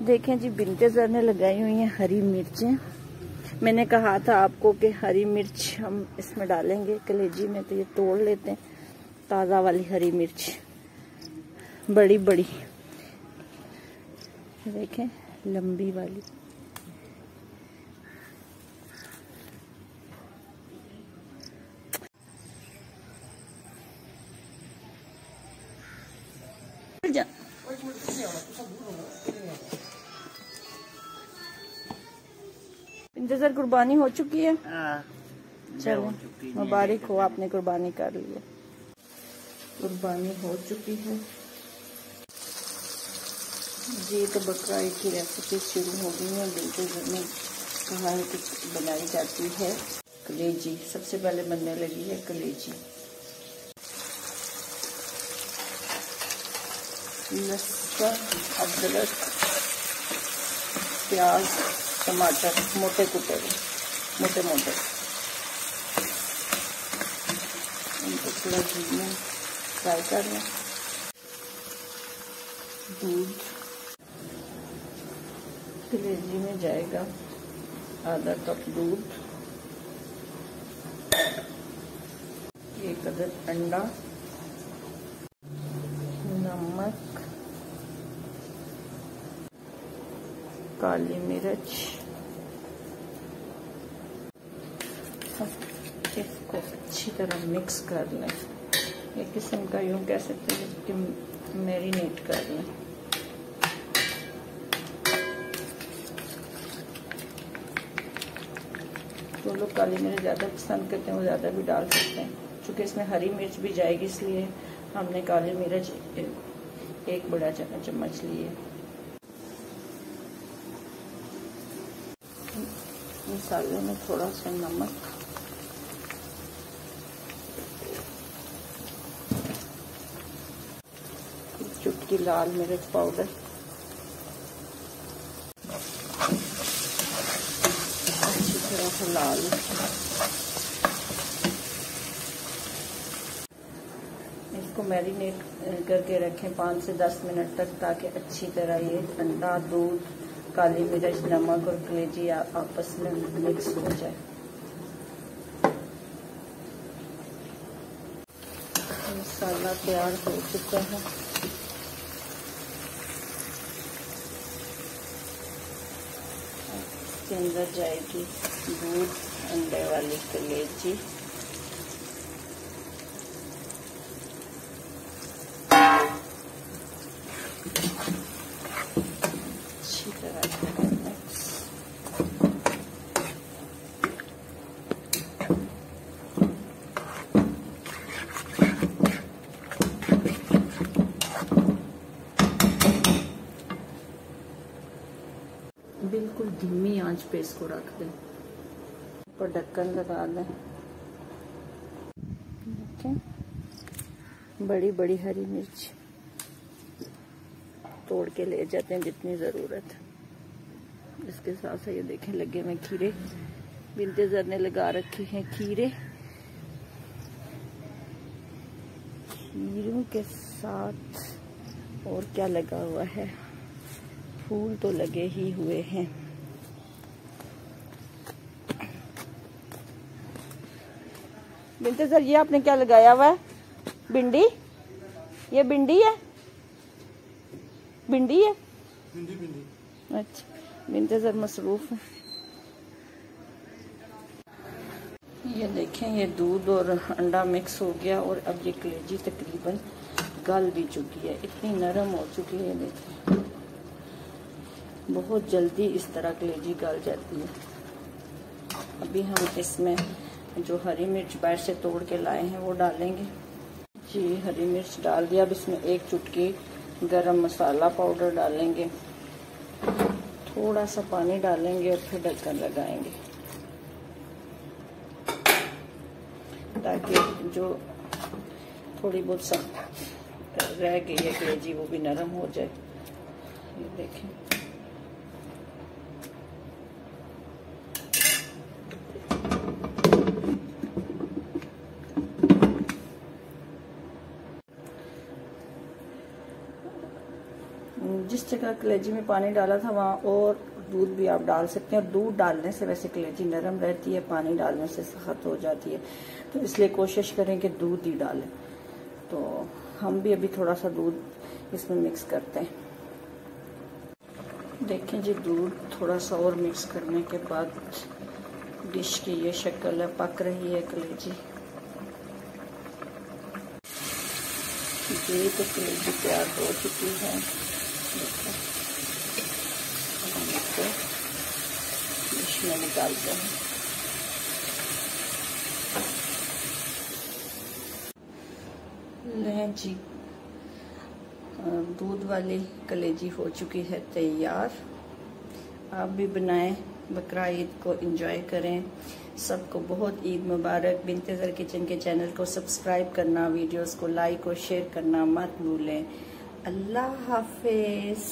देखें जी, बिनते सर ने लगाई हुई हैं हरी मिर्चें। मैंने कहा था आपको कि हरी मिर्च हम इसमें डालेंगे। कलेजी में तो ये तोड़ लेते हैं, ताज़ा वाली हरी मिर्च। बड़ी बड़ी। देखें, लंबी वाली। इंतज़ार कुर्बानी हो चुकी है। हाँ, चलो मुबारक हो आपने कुर्बानी कर ली है। कुर्बानी हो चुकी है। जी तो बकरा की रेसिपी शुरू हो गई है। बिल्कुल में कहा है कि बनाई जाती है। कलेजी सबसे पहले बनने लगी है कलेजी। लहसुन अदरक प्याज टमाटर मोटे कुटे हुए मोटे मोटे। इनको थोड़ा घी में फ्राई कर लें दूध। कलेजी में जाएगा आधा कप दूध। एक अदर अंडा नमक काली मिर्च इसको अच्छी तरह मिक्स कर लें एक किस्म का यूँ कह सकते हैं कि मैरिनेट कर लें जो लोग काली मिर्च ज़्यादा पसंद करते हैं, वो ज़्यादा भी डाल सकते हैं। क्योंकि इसमें हरी मिर्च भी जाएगी, इसलिए हमने काली मिर्च एक बड़ा चम्मच ली है मसाले में थोड़ा सा नमक। चुटकी लाल मिर्च पाउडर। अच्छी तरह से लाल। इसको मैरिनेट करके रखें पाँच से दस मिनट तक ताकि अच्छी तरह ये अंडा दूध काली मिर्च, नमक और कलेजी आपस में मिक्स हो जाए। मसाला तैयार हो चुका है। इसके अंदर जाएगी दूध, अंडे वाली कलेजी अच्छी तरह मिक्स बिल्कुल धीमी आँच पे इसको रख दें। ऊपर ढक्कन लगा दें। बड़ी बड़ी हरी मिर्च तोड़ के ले जाते हैं जितनी ज़रूरत। इसके साथ साथ ये देखें, लगे में खीरे। बिनते जर ने लगा रखे हैं खीरे। खीरों के साथ और क्या लगा हुआ है? फूल तो लगे ही हुए हैं। बिनते सर ये आपने क्या लगाया हुआ है? भिंडी ये भिंडी है? भिंडी है? भिंडी भिंडी अच्छा बिनते सर मसरूफ है। ये देखें ये दूध और अंडा मिक्स हो गया और अब ये कलेजी तकरीबन गल भी चुकी है। इतनी नरम हो चुकी है देखें। बहुत जल्दी इस तरह कलेजी गल जाती है। अभी हम इसमें जो हरी मिर्च बाहर से तोड़ के लाए हैं, वो डालेंगे। जी, हरी मिर्च डाल दिया अब इसमें एक चुटकी गरम मसाला पाउडर डालेंगे। थोड़ा सा पानी डालेंगे और फिर ढक्कन लगाएँगे। ताकि जो थोड़ी बहुत सब रह गई है कलेजी वो भी नरम हो जाए। ये देखें। जगह कलेजी में पानी डाला था वहाँ, और दूध भी आप डाल सकते हैं, और दूध डालने से वैसे कलेजी नरम रहती है, पानी डालने से सख्त हो जाती है। तो इसलिए कोशिश करें कि दूध ही डालें। तो हम भी अभी थोड़ा सा दूध इसमें मिक्स करते हैं। देखें जी, दूध थोड़ा सा और मिक्स करने के बाद डिश की ये शक्ल है, पक रही है कलेजी। ये तो कलेजी तैयार हो चुकी है देखो हम इसको डिश में निकालते हैं। लें जी दूध वाली कलेजी हो चुकी है तैयार। आप भी बनाएँ, बकरा ईद को एंजॉय करें। सबको बहुत ईद मुबारक। बिनतज़र किचन के चैनल को सब्सक्राइब करना, वीडियोस को लाइक और शेयर करना मत भूलें। अल्लाह हाफिज़।